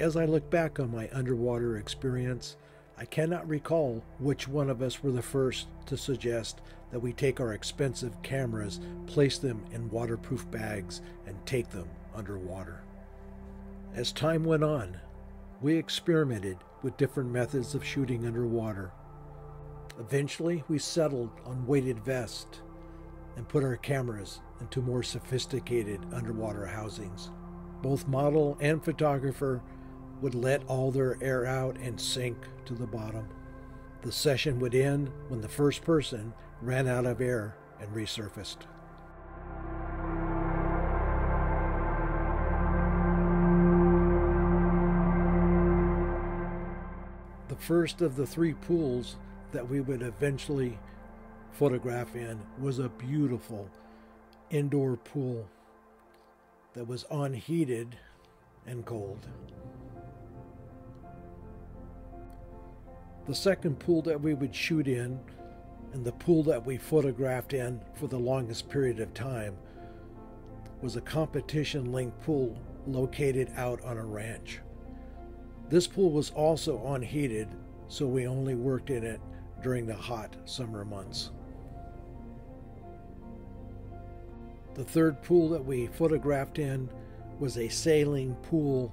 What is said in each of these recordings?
As I look back on my underwater experience, I cannot recall which one of us were the first to suggest that we take our expensive cameras, place them in waterproof bags, and take them underwater. As time went on, we experimented with different methods of shooting underwater. Eventually, we settled on weighted vests and put our cameras into more sophisticated underwater housings. Both model and photographer would let all their air out and sink to the bottom. The session would end when the first person ran out of air and resurfaced. The first of the three pools that we would eventually photograph in was a beautiful indoor pool that was unheated and cold. The second pool that we would shoot in, and the pool that we photographed in for the longest period of time, was a competition link pool located out on a ranch. This pool was also unheated, so we only worked in it during the hot summer months. The third pool that we photographed in was a saline pool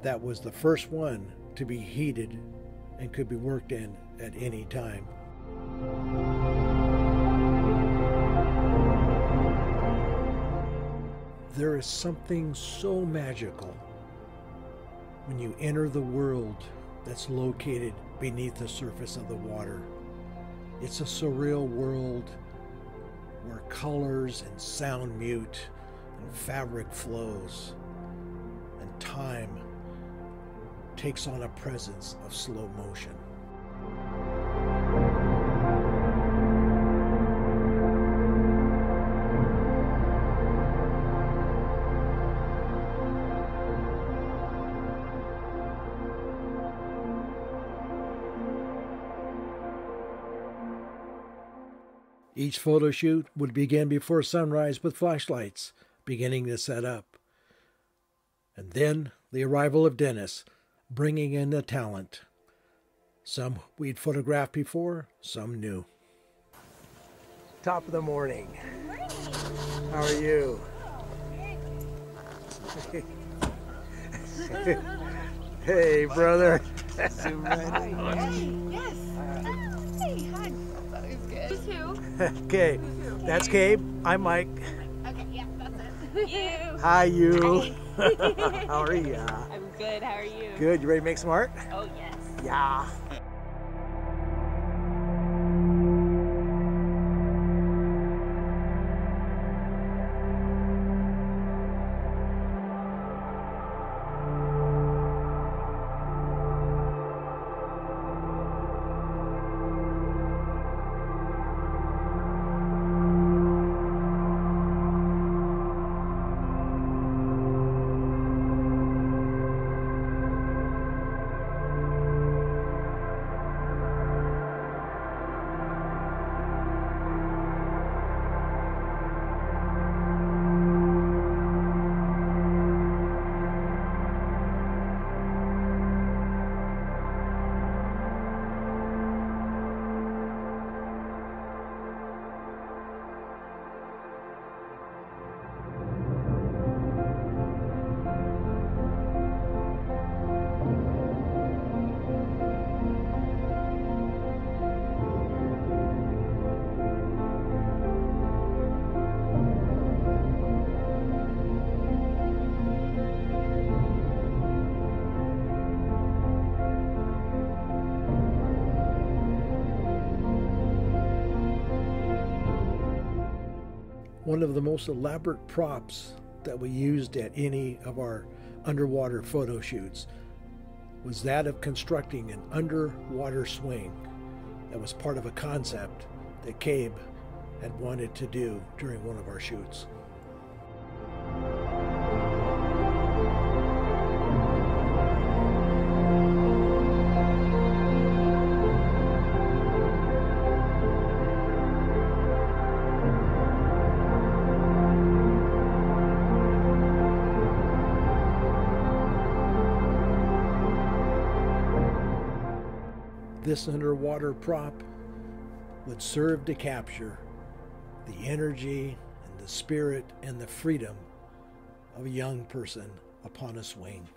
that was the first one to be heated and could be worked in at any time. There is something so magical when you enter the world that's located beneath the surface of the water. It's a surreal world where colors and sound mute and fabric flows and time takes on a presence of slow motion. Each photo shoot would begin before sunrise with flashlights beginning to set up. And then the arrival of Dennis, bringing in the talent. Some we'd photographed before, some new. Top of the morning. How are you? hey, brother. Yes. Hey, hi. That was good. Who's who? okay, that's Gabe. I'm Mike. Okay, yeah, that's it. You. Hi, you. Hi. How are you? Good. How are you? Good. You ready to make some art? Oh, yes. Yeah. One of the most elaborate props that we used at any of our underwater photo shoots was that of constructing an underwater swing that was part of a concept that Gabe had wanted to do during one of our shoots. This underwater prop would serve to capture the energy and the spirit and the freedom of a young person upon a swing.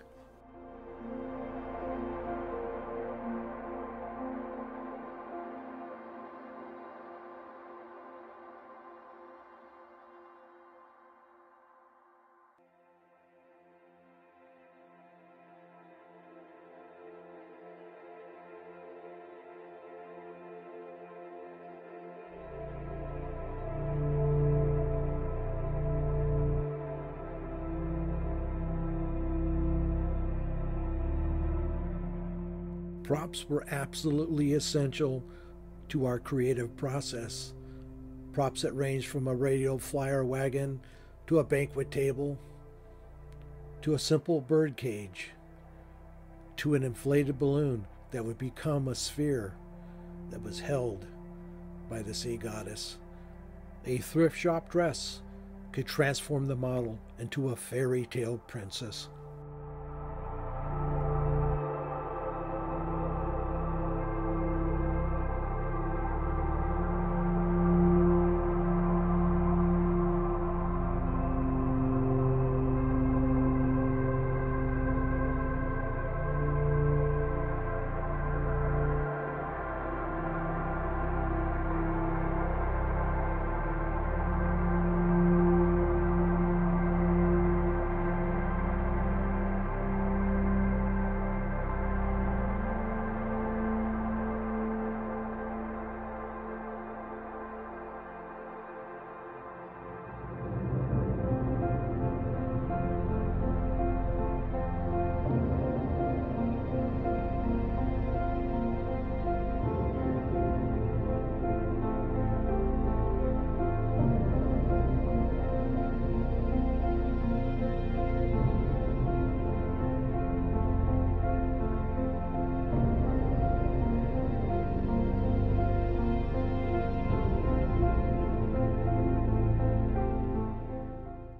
Props were absolutely essential to our creative process. Props that ranged from a radio flyer wagon to a banquet table to a simple bird cage to an inflated balloon that would become a sphere that was held by the sea goddess. A thrift shop dress could transform the model into a fairy tale princess.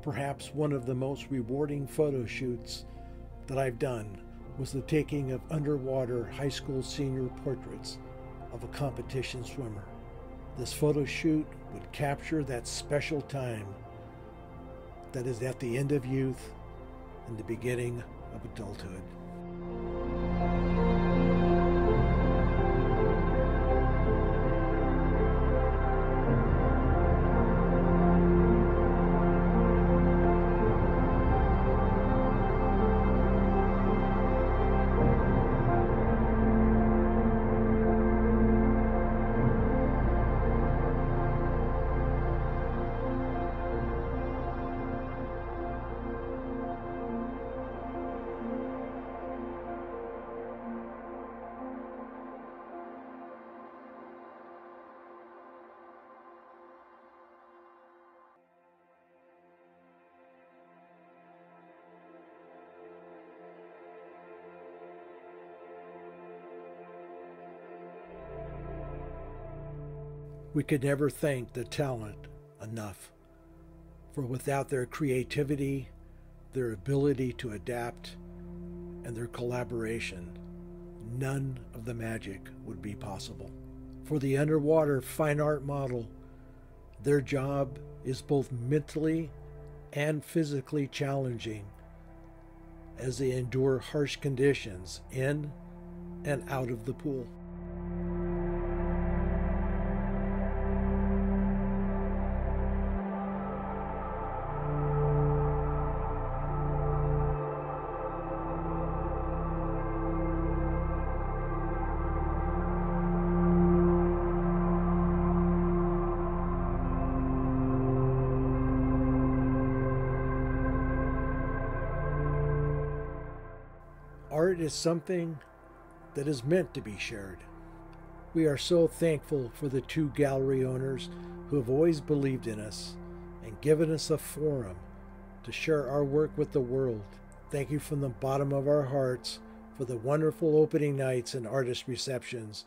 Perhaps one of the most rewarding photo shoots that I've done was the taking of underwater high school senior portraits of a competition swimmer. This photo shoot would capture that special time that is at the end of youth and the beginning of adulthood. We could never thank the talent enough, for without their creativity, their ability to adapt, and their collaboration, none of the magic would be possible. For the underwater fine art model, their job is both mentally and physically challenging as they endure harsh conditions in and out of the pool. Art is something that is meant to be shared. We are so thankful for the two gallery owners who have always believed in us and given us a forum to share our work with the world. Thank you from the bottom of our hearts for the wonderful opening nights and artist receptions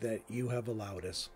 that you have allowed us.